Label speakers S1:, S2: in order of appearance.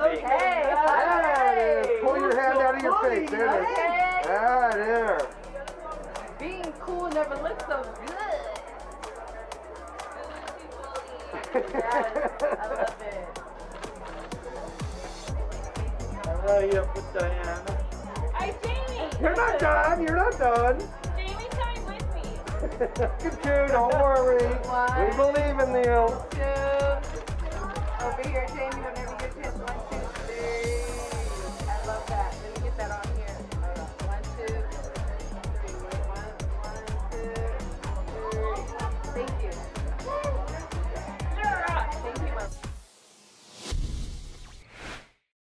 S1: Okay.
S2: There it is. Pull your hand out of your face. There it is.
S1: okay.
S2: Ah, there.
S1: Being cool never looks so good. Yes, I love it.
S3: I love you, with Diana.
S4: Hi, Jamie!
S2: You're not done. You're not done.
S4: Jamie's coming with me.
S2: Look at you. Don't worry.
S1: One.
S2: We believe in you.
S1: Two. Over here, Jamie.